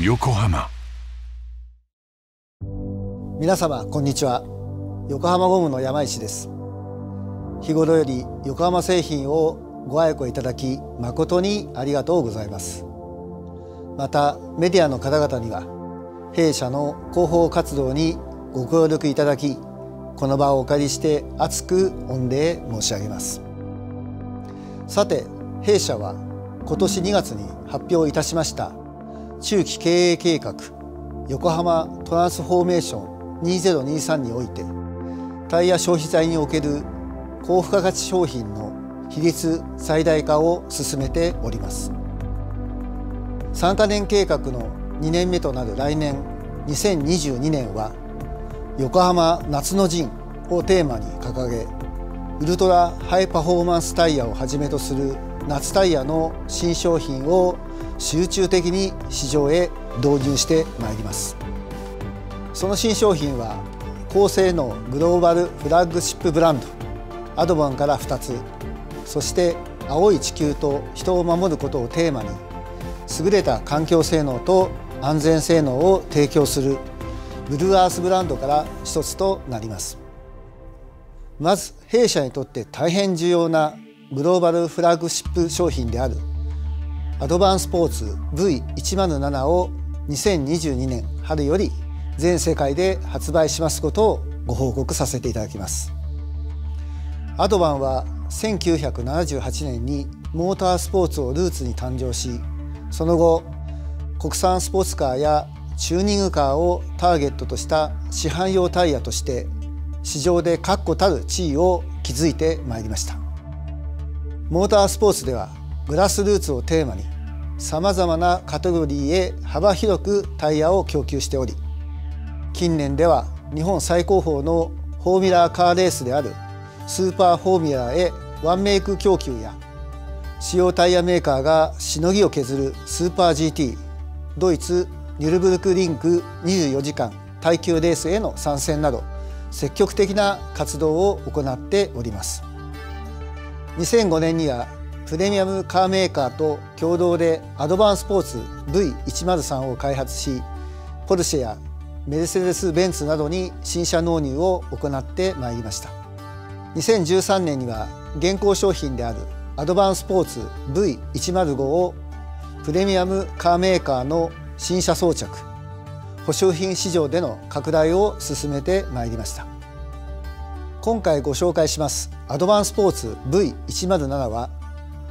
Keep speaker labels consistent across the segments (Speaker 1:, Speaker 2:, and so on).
Speaker 1: 横浜。
Speaker 2: 皆様こんにちは。横浜ゴムの山石です。日頃より横浜製品をご愛顧いただき誠にありがとうございます。またメディアの方々には弊社の広報活動にご協力いただきこの場をお借りして厚く御礼申し上げます。さて弊社は今年2月に発表いたしました中期経営計画横浜トランスフォーメーション2023においてタイヤ消費財における高付加価値商品の比率最大化を進めております。3カ年計画の2年目となる来年2022年は横浜夏の陣をテーマに掲げウルトラハイパフォーマンスタイヤをはじめとする夏タイヤの新商品を集中的に市場へ導入してまいります。その新商品は高性能グローバルフラッグシップブランドアドバンから2つ。そして青い地球と人を守ることをテーマに優れた環境性能と安全性能を提供するブルーアースブランドから一つとなります。まず弊社にとって大変重要なグローバルフラッグシップ商品である。アドバンスポーツ V107 を2022年春より全世界で発売しますことをご報告させていただきます。アドバンは1978年にモータースポーツをルーツに誕生しその後国産スポーツカーやチューニングカーをターゲットとした市販用タイヤとして市場で確固たる地位を築いてまいりました。モータースポーツではグラスルーツをテーマにさまざまなカテゴリーへ幅広くタイヤを供給しており近年では日本最高峰のフォーミュラーカーレースであるスーパーフォーミュラーへワンメイク供給や主要タイヤメーカーがしのぎを削るスーパー GT ドイツニュルブルクリンク24時間耐久レースへの参戦など積極的な活動を行っております。2005年にはプレミアムカーメーカーと共同でアドバンスポーツ V103 を開発しポルシェやメルセデス・ベンツなどに新車納入を行ってまいりました。2013年には現行商品であるアドバンスポーツ V105 をプレミアムカーメーカーの新車装着保証品市場での拡大を進めてまいりました。今回ご紹介します。アドバンスポーツ V107 は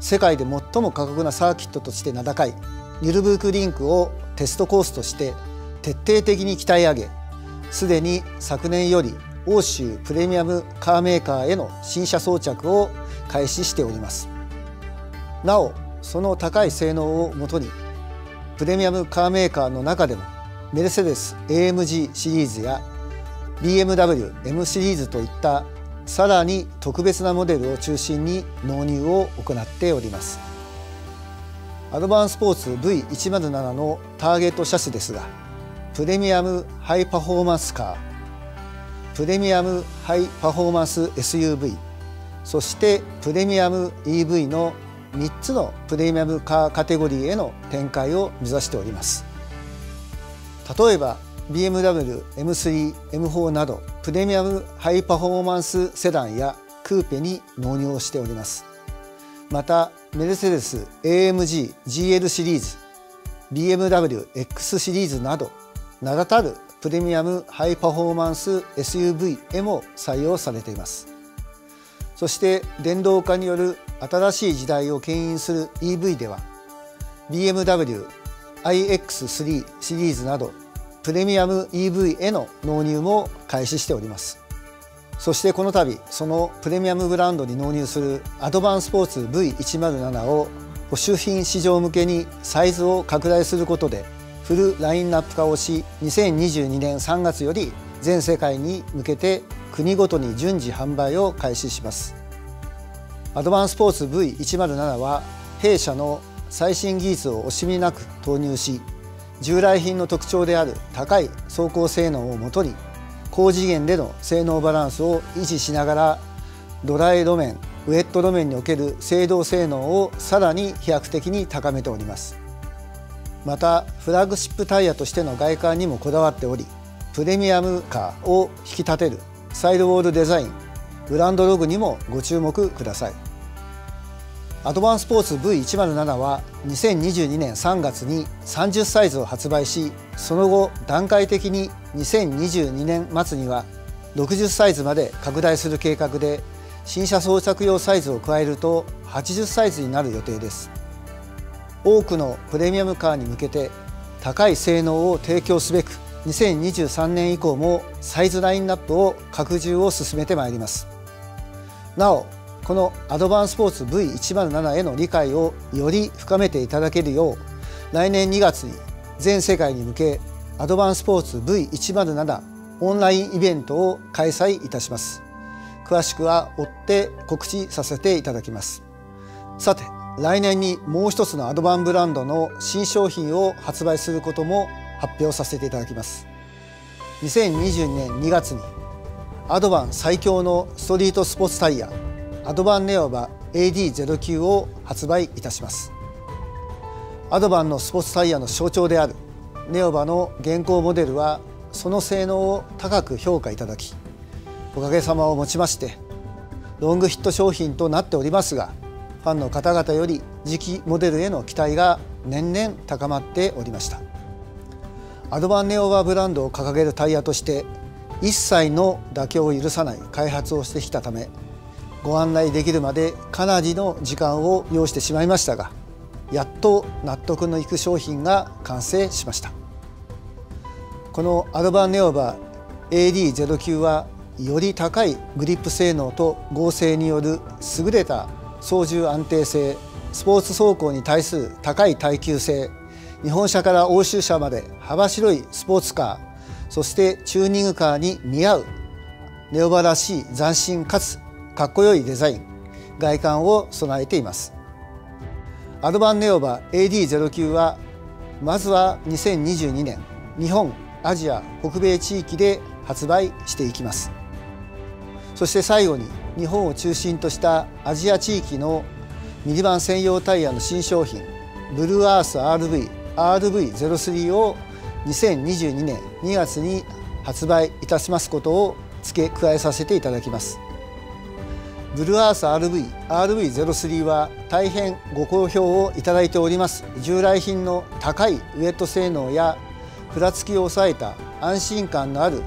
Speaker 2: 世界で最も過酷なサーキットとして名高いニュルブルクリンクをテストコースとして徹底的に鍛え上げすでに昨年より欧州プレミアムカーメーカーへの新車装着を開始しております。なおその高い性能をもとにプレミアムカーメーカーの中でもメルセデス AMG シリーズや BMWM シリーズといったさらに特別なモデルを中心に納入を行っております。アドバンスポーツ V107 のターゲット車種ですがプレミアムハイパフォーマンスカープレミアムハイパフォーマンス SUV そしてプレミアム EV の3つのプレミアムカーカテゴリーへの展開を目指しております。例えば BMW M3、M4 などプレミアムハイパフォーマンスセダンやクーペに納入をしております。またメルセデス AMG GL シリーズ BMW X シリーズなど名だたるプレミアムハイパフォーマンス SUV へも採用されています。そして電動化による新しい時代を牽引する EV では BMW iX3 シリーズなどプレミアム EV への納入も開始しております。そしてこの度そのプレミアムブランドに納入するアドバンスポーツ V107 を保守品市場向けにサイズを拡大することでフルラインナップ化をし2022年3月より全世界に向けて国ごとに順次販売を開始します。アドバンスポーツ V107 は弊社の最新技術を惜しみなく投入し従来品の特徴である高い走行性能をもとに高次元での性能バランスを維持しながらドライ路面ウェット路面における制動性能をさらに飛躍的に高めております。またフラッグシップタイヤとしての外観にもこだわっておりプレミアムカーを引き立てるサイドウォールデザインブランドログにもご注目ください。アドバンスポーツ V107 は2022年3月に30サイズを発売しその後段階的に2022年末には60サイズまで拡大する計画で新車装着用サイズを加えると80サイズになる予定です。多くのプレミアムカーに向けて高い性能を提供すべく2023年以降もサイズラインナップを拡充を進めてまいります。なおこのアドバンスポーツ V107 への理解をより深めていただけるよう来年2月に全世界に向けアドバンスポーツ V107 オンラインイベントを開催いたします。詳しくは追って告知させていただきます。さて来年にもう一つのアドバンブランドの新商品を発売することも発表させていただきます。2022年2月にアドバン最強のストリートスポーツタイヤアドバンネオバ AD09 を発売いたします。アドバンのスポーツタイヤの象徴であるネオバの現行モデルはその性能を高く評価いただきおかげさまをもちましてロングヒット商品となっておりますがファンの方々より次期モデルへの期待が年々高まっておりました。アドバンネオバブランドを掲げるタイヤとして一切の妥協を許さない開発をしてきたためご案内できるまでかなりの時間を要してしまいましたがやっと納得のいく商品が完成しました。このアドバンネオバ AD09 はより高いグリップ性能と合成による優れた操縦安定性スポーツ走行に対する高い耐久性日本車から欧州車まで幅広いスポーツカーそしてチューニングカーに似合うネオバらしい斬新かつかっこよいデザイン外観を備えています。アドバンネオバ AD09 はまずは2022年日本アジア北米地域で発売していきます。そして最後に日本を中心としたアジア地域のミニバン専用タイヤの新商品ブルーアース RV RV03 を2022年2月に発売いたしますことを付け加えさせていただきます。ブルーアース RV RV03 は大変ご好評をいただいております。従来品の高いウェット性能やふらつきを抑えた安心感のある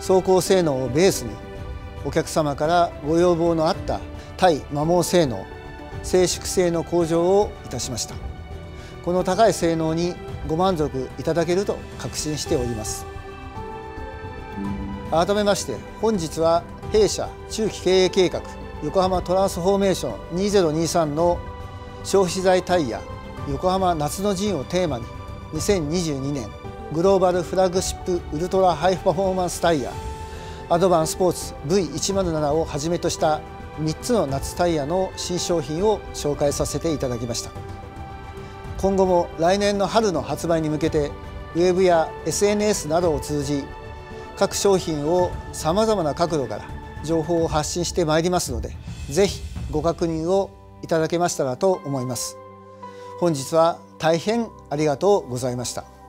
Speaker 2: 走行性能をベースにお客様からご要望のあった対摩耗性能静粛性の向上をいたしました。この高い性能にご満足いただけると確信しております。改めまして本日は弊社中期経営計画横浜トランスフォーメーション2023の消費財タイヤ横浜夏の陣をテーマに2022年グローバルフラッグシップウルトラハイパフォーマンスタイヤアドバンスポーツ V107 をはじめとした3つの夏タイヤの新商品を紹介させていただきました。今後も来年の春の発売に向けてウェブや SNS などを通じ各商品をさまざまな角度から情報を発信してまいりますので是非ご確認をいただけましたらと思います。本日は大変ありがとうございました。